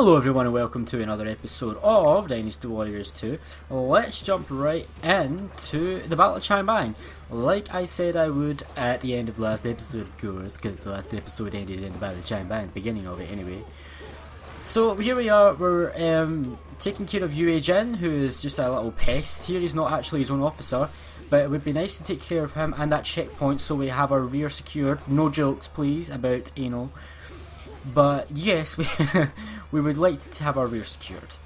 Hello everyone and welcome to another episode of Dynasty Warriors 2. Let's jump right into the Battle of Chang Ban. Like I said I would at the end of the last episode of course, because the last episode ended in the Battle of Chang Ban, the beginning of it anyway. So here we are, we're um, taking care of Yue Jin, who is just a little pest here, he's not actually his own officer. But it would be nice to take care of him and that checkpoint so we have our rear secured. No jokes please about anal. But yes, we, we would like to have our rear secured.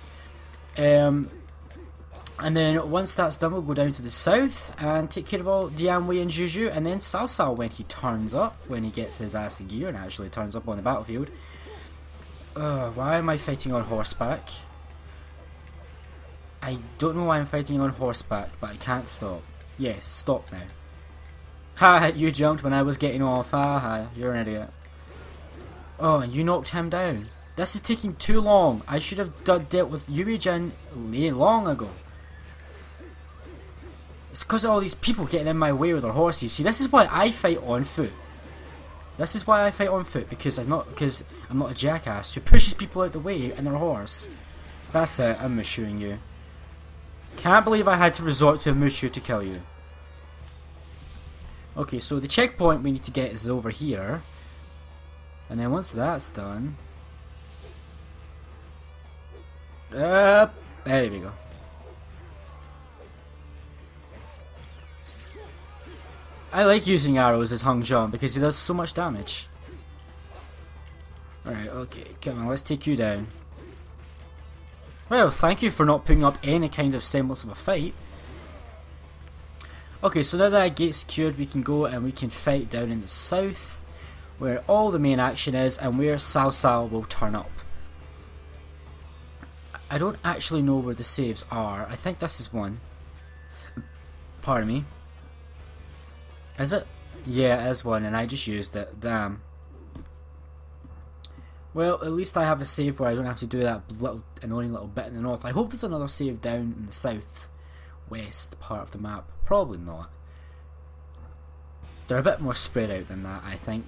Um, and then once that's done, we'll go down to the south and take care of all Dian Wei and Xu Zhu, and then Cao Cao when he turns up, when he gets his ass in gear and actually turns up on the battlefield. Uh, why am I fighting on horseback? I don't know why I'm fighting on horseback, but I can't stop. Yes, stop now. Ha, you jumped when I was getting off. Ha ha, you're an idiot. Oh, and you knocked him down. This is taking too long. I should have dealt with Yue Jin long ago. It's because of all these people getting in my way with their horses. See, this is why I fight on foot. This is why I fight on foot because I'm not because I'm not a jackass who pushes people out the way in their horse. That's it. I'm shooting you. Can't believe I had to resort to a Musou to kill you. Okay, so the checkpoint we need to get is over here. And then once that's done... Uh, there we go. I like using arrows as Huang Zhong because he does so much damage. Alright, okay, come on, let's take you down. Well, thank you for not putting up any kind of semblance of a fight. Okay, so now that our gate's secured, we can go and we can fight down in the south, where all the main action is, and where Cao Cao will turn up. I don't actually know where the saves are. I think this is one. Pardon me. Is it? Yeah, it is one, and I just used it. Damn. Well, at least I have a save where I don't have to do that little annoying little bit in the north. I hope there's another save down in the south west part of the map. Probably not. They're a bit more spread out than that, I think.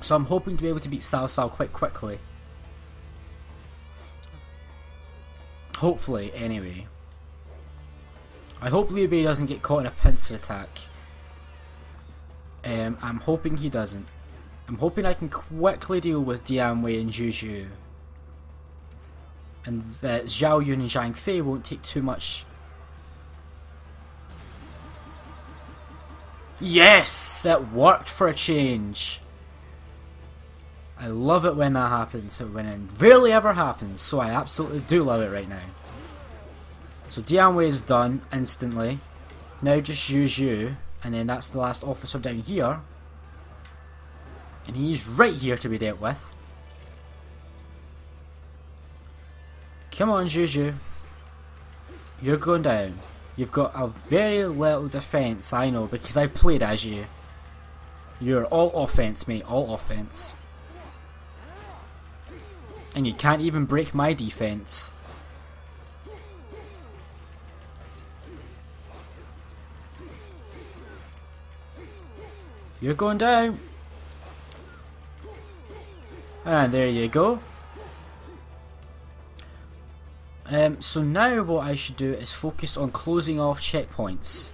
So I'm hoping to be able to beat Cao Cao quite quickly. Hopefully, anyway. I hope Liu Bei doesn't get caught in a pincer attack. Um, I'm hoping he doesn't. I'm hoping I can quickly deal with Dian Wei and Xu Zhu. And that Zhao Yun and Zhang Fei won't take too much. Yes! It worked for a change! I love it when that happens, when it rarely ever happens, so I absolutely do love it right now. So Dian Wei is done instantly. Now just use you, and then that's the last officer down here. And he's right here to be dealt with. Come on, Xu Zhu. You're going down. You've got a very little defence, I know, because I played as you. You're all offence, mate, all offence. And you can't even break my defence. You're going down. And there you go. Um, so now what I should do is focus on closing off checkpoints.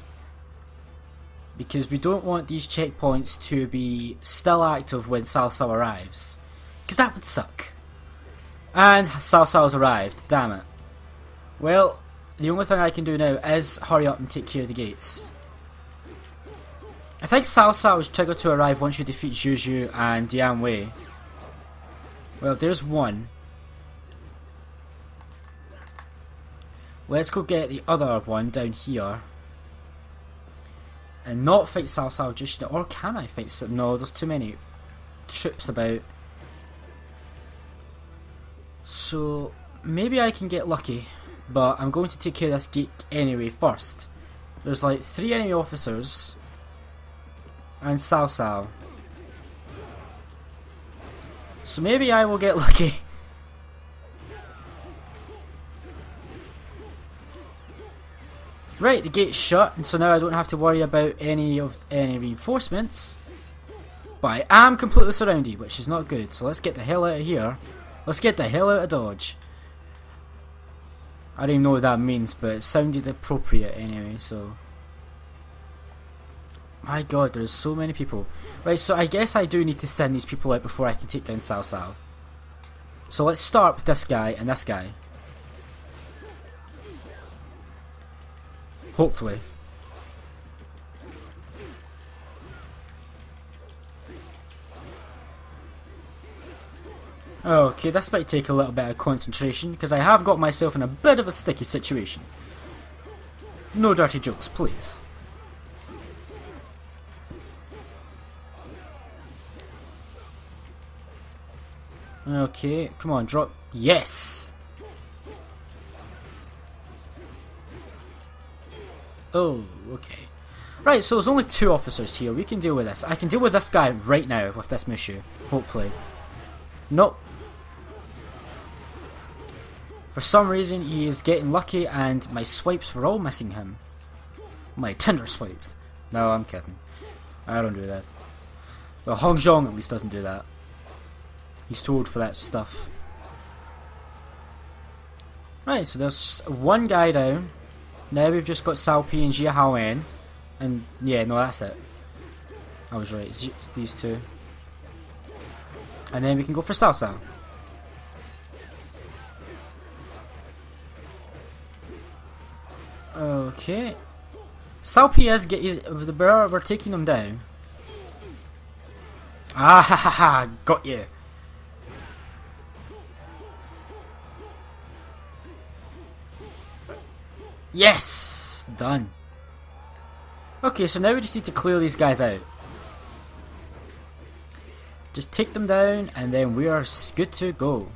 Because we don't want these checkpoints to be still active when Cao arrives. Because that would suck. And Cao Cao's arrived, damn it. Well, the only thing I can do now is hurry up and take care of the gates. I think Cao Cao is triggered to arrive once you defeat Xu Zhu and Dian Wei. Well, there's one. Let's go get the other one down here. And not fight Cao Cao just yet. Or can I fight some? No, there's too many troops about. So, maybe I can get lucky. But I'm going to take care of this geek anyway first. There's like three enemy officers and Cao Cao. So maybe I will get lucky. Right, the gate's shut, and so now I don't have to worry about any of any reinforcements. But I am completely surrounded, which is not good. So let's get the hell out of here. Let's get the hell out of Dodge. I don't even know what that means, but it sounded appropriate anyway, so... My god, there's so many people. Right, so I guess I do need to thin these people out before I can take down Cao Cao. So let's start with this guy and this guy. Hopefully. Okay, this might take a little bit of concentration, because I have got myself in a bit of a sticky situation. No dirty jokes, please. Okay, come on, drop. Yes! Oh, okay. Right, so there's only two officers here. We can deal with this. I can deal with this guy right now with this Musou, hopefully. Nope. For some reason, he is getting lucky and my swipes were all missing him. My Tinder swipes. No, I'm kidding. I don't do that. Well, Huang Zhong at least doesn't do that. He's told for that stuff. Right, so there's one guy down. Now we've just got Cao Pi and Jia Haoen. And yeah, no, that's it. I was right. These two. And then we can go for Cao Okay. Pi is get the we're, we're taking them down. Ah ha ha ha! Got you. Yes! Done. Okay, so now we just need to clear these guys out. Just take them down and then we are good to go.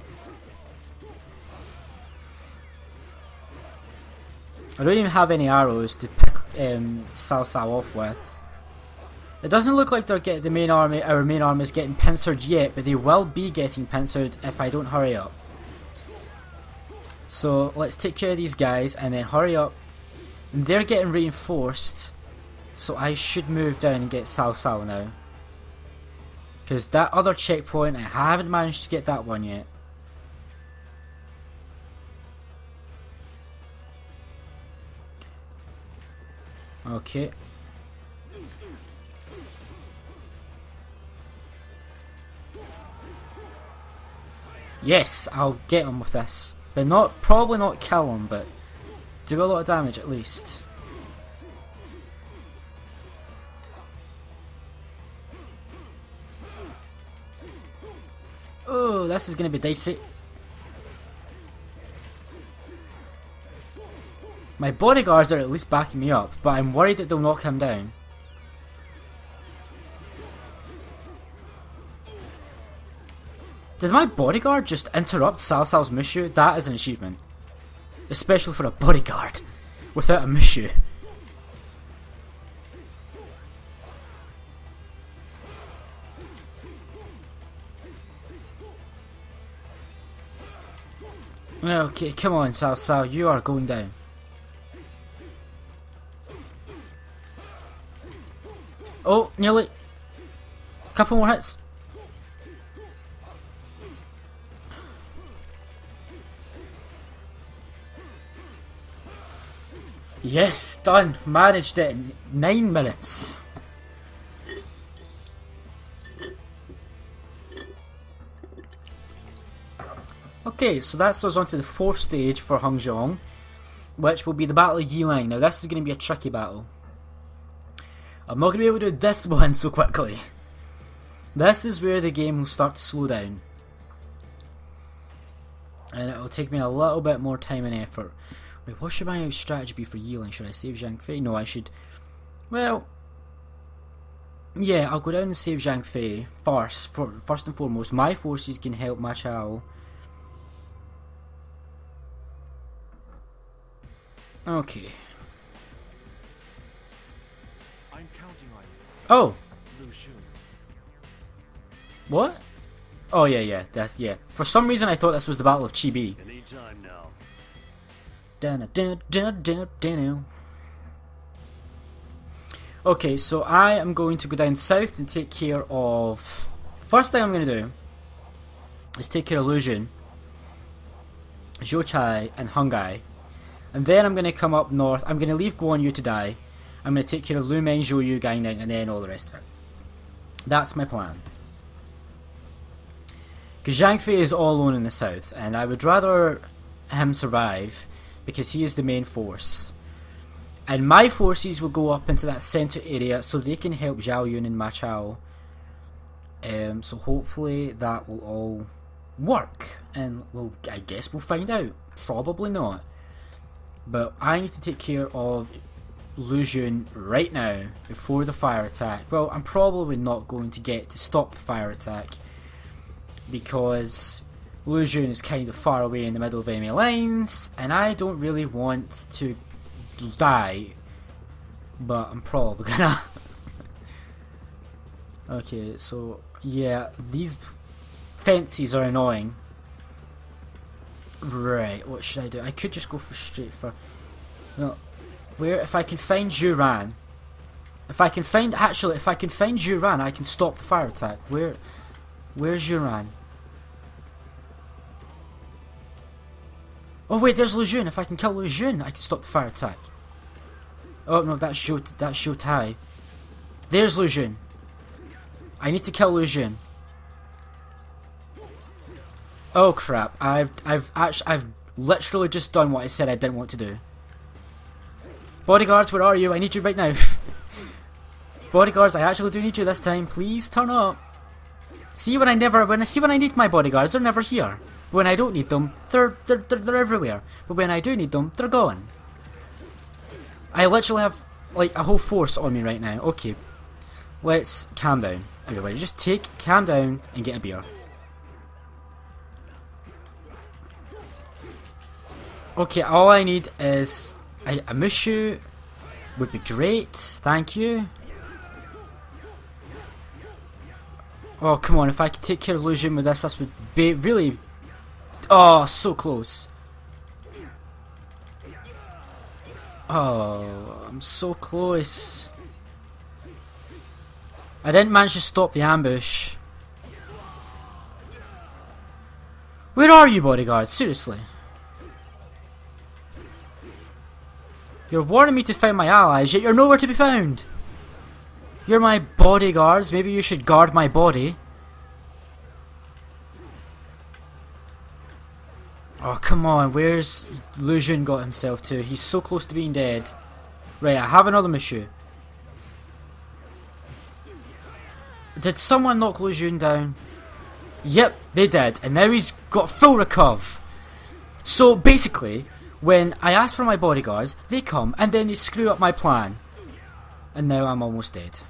I don't even have any arrows to pick um, Cao off with. It doesn't look like they're getting the main army. Our main army is getting pincered yet, but they will be getting pincered if I don't hurry up. So let's take care of these guys and then hurry up. And they're getting reinforced, so I should move down and get Cao Cao now. Because that other checkpoint, I haven't managed to get that one yet. Okay. Yes, I'll get him with this. But not probably not kill him, but do a lot of damage at least. Oh, this is going to be dicey. My bodyguards are at least backing me up, but I'm worried that they'll knock him down. Did my bodyguard just interrupt Cao Cao's Musou? That is an achievement. Especially for a bodyguard. Without a Musou. Okay, come on Cao Cao, you are going down. Oh, nearly. Couple more hits. Yes, done. Managed it in nine minutes. Okay, so that's us on to the fourth stage for Huang Zhong, which will be the Battle of Yi Ling. Now, this is going to be a tricky battle. I'm not going to be able to do this one so quickly. This is where the game will start to slow down. And it will take me a little bit more time and effort. Wait, what should my strategy be for Yiling? Should I save Zhang Fei? No, I should... Well... Yeah, I'll go down and save Zhang Fei first. For, first and foremost, my forces can help Ma Chao. Okay. Oh. What? Oh yeah, yeah, that's yeah. For some reason, I thought this was the Battle of Chibi. Okay, so I am going to go down south and take care of. First thing I'm going to do is take care of Lu Xun, Zhou and Huang Gai. And then I'm going to come up north. I'm going to leave Guan Yu to die. I'm going to take care of Lu Meng, Zhou Yu, Gan Ning, and then all the rest of it. That's my plan. Because Zhang Fei is all alone in the south, and I would rather him survive because he is the main force. And my forces will go up into that centre area so they can help Zhao Yun and Ma Chao. Um, so hopefully that will all work. And well, I guess we'll find out. Probably not. But I need to take care of Lu right now before the fire attack. Well, I'm probably not going to get to stop the fire attack because Lu is kind of far away in the middle of enemy lines, and I don't really want to die, but I'm probably gonna. okay, so yeah, these fences are annoying. Right, what should I do? I could just go for straight for. No, where if I can find Zhu Ran, if I can find actually if I can find Zhu Ran, I can stop the fire attack. Where, where's Zhu Ran? Oh wait, there's Lu If I can kill Lu I can stop the fire attack. Oh no, that's Zhou, that's Zhou Tai. There's Lu I need to kill Lu Oh crap! I've I've actually I've literally just done what I said I didn't want to do. Bodyguards, where are you? I need you right now. bodyguards, I actually do need you this time. Please turn up. See when I never when I see when I need my bodyguards, they're never here. When I don't need them, they're, they're, they're, they're everywhere. But when I do need them, they're gone. I literally have, like, a whole force on me right now. Okay. Let's calm down, everybody. Just take, calm down, and get a beer. Okay, all I need is a, a Musou would be great. Thank you. Oh, come on. If I could take care of Lu Xun with this, this would be really Oh, so close. Oh, I'm so close. I didn't manage to stop the ambush. Where are you, bodyguard? Seriously. You're warning me to find my allies, yet you're nowhere to be found. You're my bodyguards, maybe you should guard my body. Oh, come on. Where's Lu Xun got himself to? He's so close to being dead. Right, I have another Musou. Did someone knock Lu Xun down? Yep, they did. And now he's got full recov. So, basically, when I ask for my bodyguards, they come and then they screw up my plan. And now I'm almost dead.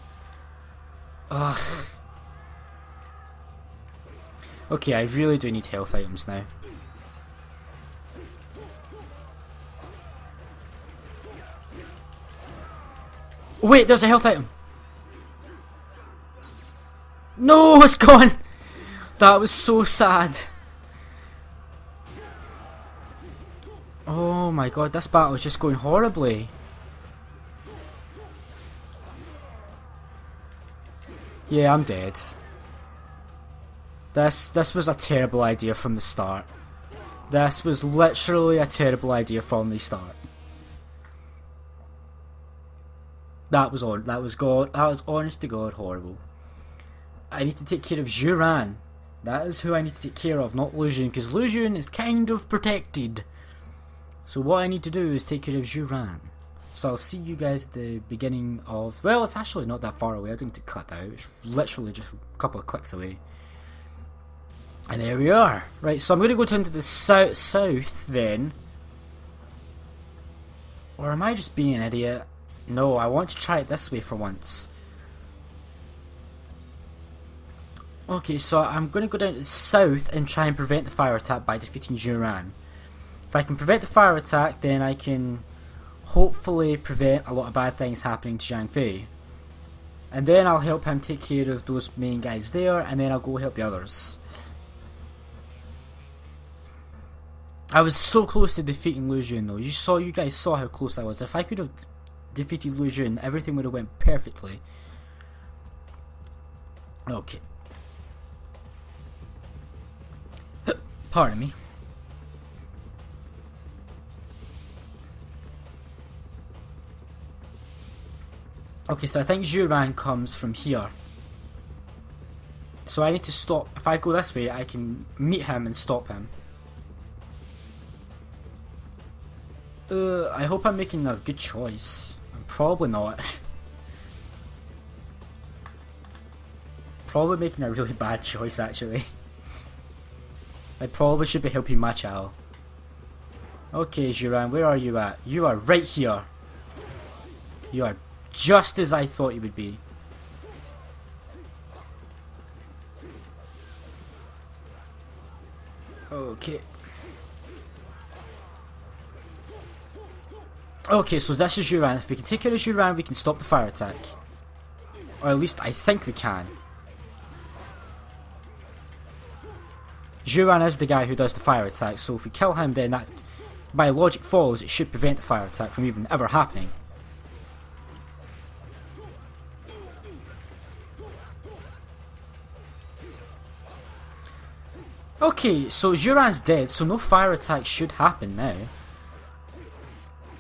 Ugh. Okay, I really do need health items now. Wait, there's a health item. No, it's gone. That was so sad. Oh my god, this battle is just going horribly. Yeah, I'm dead. This this was a terrible idea from the start. This was literally a terrible idea from the start. That was on. That was God. That was honest to God horrible. I need to take care of Zhu Ran. That is who I need to take care of, not Lu because Lu is kind of protected. So what I need to do is take care of Zhu Ran. So I'll see you guys at the beginning of. Well, it's actually not that far away. I don't need to cut out. It's literally just a couple of clicks away. And there we are. Right, so I'm going to go down to the south, south then. Or am I just being an idiot? No, I want to try it this way for once. Okay, so I'm going to go down to the south and try and prevent the fire attack by defeating Zhu Ran. If I can prevent the fire attack, then I can hopefully prevent a lot of bad things happening to Zhang Fei. And then I'll help him take care of those main guys there, and then I'll go help the others. I was so close to defeating Lu Xun though. You saw, you guys saw how close I was. If I could have defeated Lu Xun, everything would have went perfectly. Okay. Pardon me. Okay, so I think Zhu Ran comes from here. So I need to stop. If I go this way, I can meet him and stop him. Uh, I hope I'm making a good choice. I'm probably not. probably making a really bad choice, actually. I probably should be helping Ma Chao. Okay, Zhu Ran, where are you at? You are right here. You are just as I thought you would be. Okay. Okay, so this is Zhu Ran. If we can take out Zhu we can stop the fire attack. Or at least I think we can. Zhu Ran is the guy who does the fire attack, so if we kill him then that by logic follows it should prevent the fire attack from even ever happening. Okay, so Zhu Ran's dead, so no fire attack should happen now.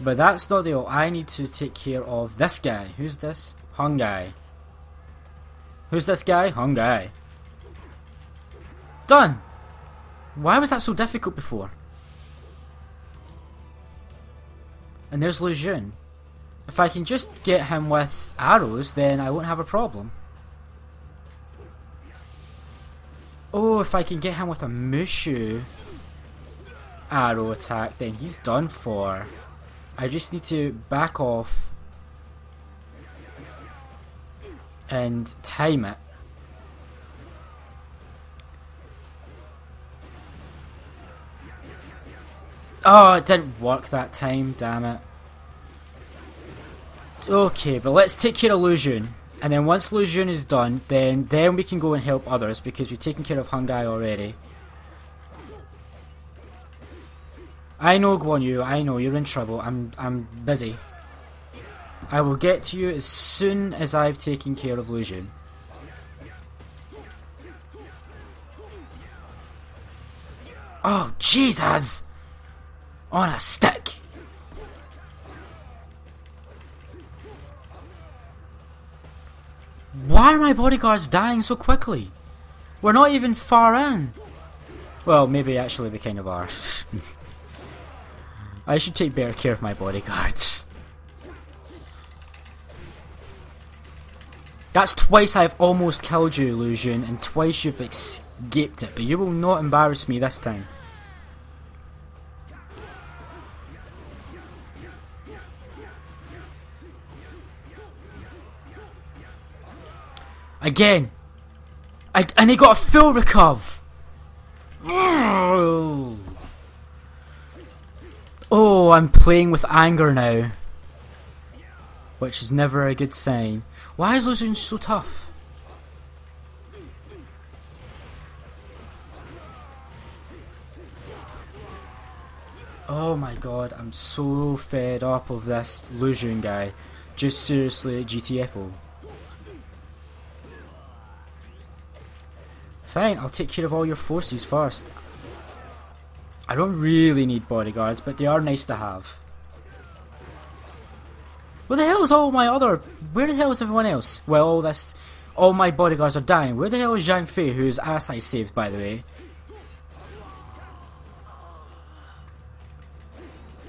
But that's not the all. I need to take care of this guy. Who's this? Huang Gai. Who's this guy? Huang Gai. Done! Why was that so difficult before? And there's Lu Xun. If I can just get him with arrows, then I won't have a problem. Oh, if I can get him with a Musou arrow attack, then he's done for. I just need to back off and time it. Oh, it didn't work that time, damn it. Okay, but let's take Lu Xun. And then once Lu is done, then then we can go and help others because we've taken care of Huang Gai already. I know Guan Yu, I know you're in trouble. I'm I'm busy. I will get to you as soon as I've taken care of Lu Oh Jesus! On a stick! Why are my bodyguards dying so quickly? We're not even far in. Well, maybe actually we kind of are. I should take better care of my bodyguards. That's twice I've almost killed you, Lu Xun, and twice you've escaped it, but you will not embarrass me this time. Again. I, and he got a full recov. Oh, I'm playing with anger now. Which is never a good sign. Why is losing so tough? Oh my god, I'm so fed up of this Lu guy. Just seriously GTFO. Fine, I'll take care of all your forces first. I don't really need bodyguards, but they are nice to have. Where the hell is all my other... Where the hell is everyone else? Well, all this... All my bodyguards are dying. Where the hell is Zhang Fei, whose ass I saved, by the way?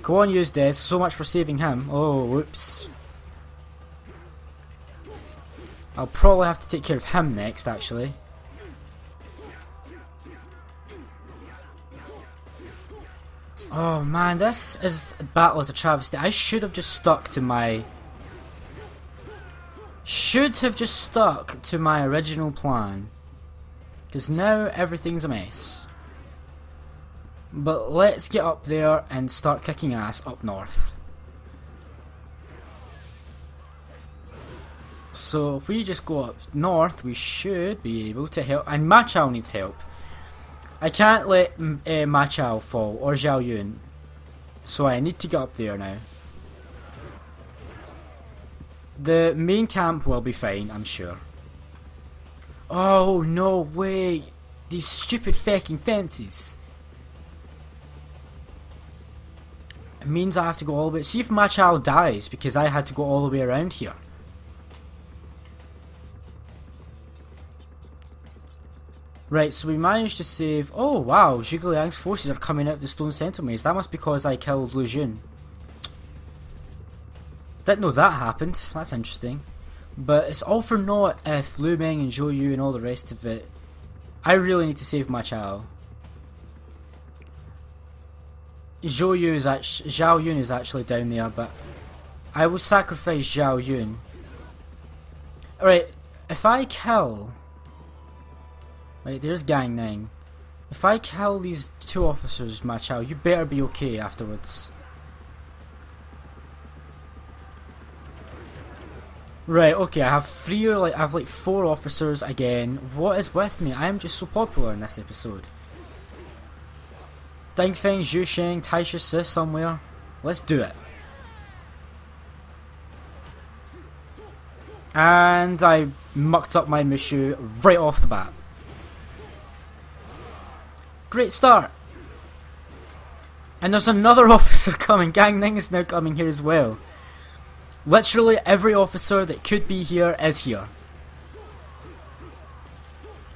Guan Yu's dead, so much for saving him. Oh, whoops. I'll probably have to take care of him next, actually. Oh man, this is battle is a travesty. I should have just stuck to my should have just stuck to my original plan. Because now everything's a mess. But let's get up there and start kicking ass up north. So if we just go up north, we should be able to help. And Ma Chao needs help. I can't let uh, Ma Chao fall, or Zhao Yun. So I need to get up there now. The main camp will be fine, I'm sure. Oh, no way! These stupid fucking fences! It means I have to go all the way... See if my child dies, because I had to go all the way around here. Right, so we managed to save... Oh, wow, Zhuge Liang's forces are coming out the Stone Sentinel Maze. That must be because I killed Lu Xun. Didn't know that happened. That's interesting. But it's all for naught if Lu Meng and Zhou Yu and all the rest of it... I really need to save Ma Chao. Zhou Yu is actually... Zhao Yun is actually down there, but... I will sacrifice Zhao Yun. Alright, if I kill... Right, there's Gan Ning. If I kill these two officers, Ma Chao, you better be okay afterwards. Right, okay, I have three or like I have like four officers again. What is with me? I am just so popular in this episode. Ding Feng, Xu Sheng, Taishi Ci somewhere. Let's do it. And I mucked up my Musou right off the bat. Great start. And there's another officer coming. Gan Ning is now coming here as well. Literally every officer that could be here is here.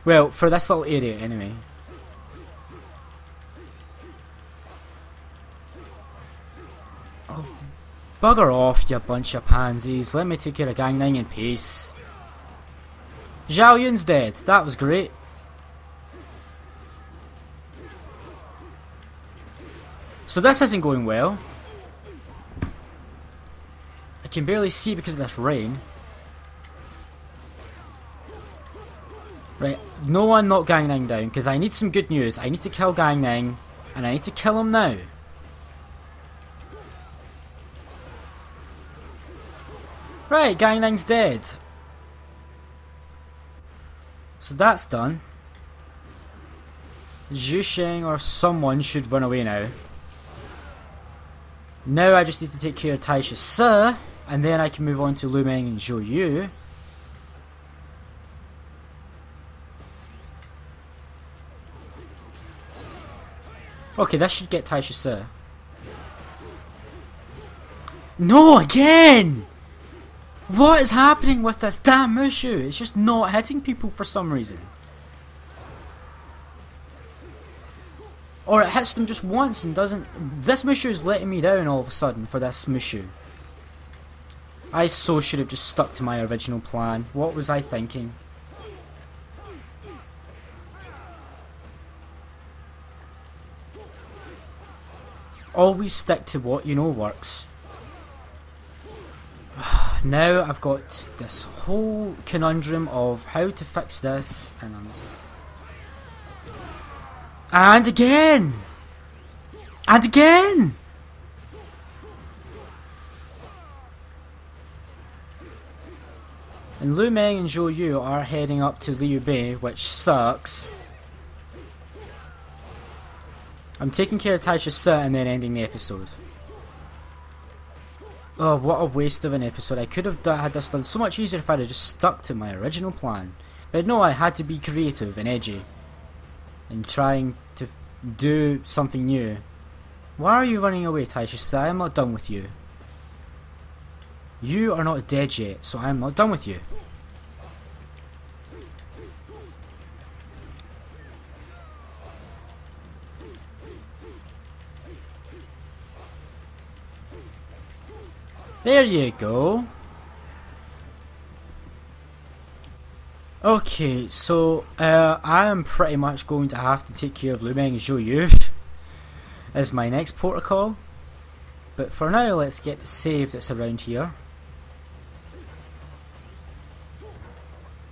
Well, for this little area anyway. Oh, bugger off, you bunch of pansies. Let me take care of Gan Ning in peace. Zhao Yun's dead. That was great. So this isn't going well. I can barely see because of this rain. Right, no one knock Gan Ning down because I need some good news. I need to kill Gan Ning and I need to kill him now. Right, Gan Ning's dead. So that's done. Xu Sheng or someone should run away now. Now I just need to take care of Taishi Ci, and then I can move on to Lu Meng and Zhou Yu. Okay, that should get Taishi Ci. No, again! What is happening with this damn Musou? It's just not hitting people for some reason. Or it hits them just once and doesn't... This Musou is letting me down all of a sudden for this Musou. I so should have just stuck to my original plan. What was I thinking? Always stick to what you know works. now I've got this whole conundrum of how to fix this and I'm and again! And again! And Lu Meng and Zhou Yu are heading up to Liu Bei, which sucks. I'm taking care of Taishi Ci and then ending the episode. Oh, what a waste of an episode. I could have had this done so much easier if I had just stuck to my original plan. But no, I had to be creative and edgy and trying do something new. Why are you running away, Taishi? I am not done with you. You are not dead yet, so I am not done with you. There you go. Okay, so uh, I am pretty much going to have to take care of Lu Meng and Zhou Yu as my next protocol. But for now, let's get the save that's around here.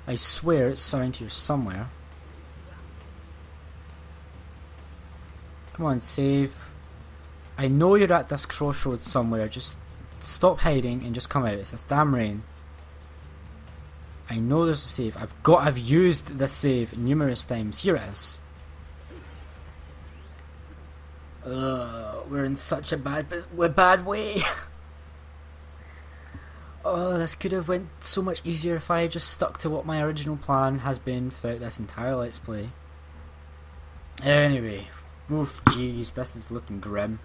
I swear it's around here somewhere. Come on, save. I know you're at this crossroads somewhere. Just stop hiding and just come out. It's this damn rain. I know there's a save. I've got. I've used this save numerous times. Here it is. Uh, we're in such a bad, a bad way. oh, this could have went so much easier if I just stuck to what my original plan has been throughout this entire Let's Play. Anyway, oof, jeez, this is looking grim.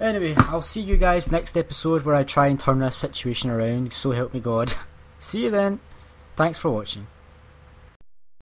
Anyway, I'll see you guys next episode where I try and turn this situation around, so help me God. see you then. Thanks for watching.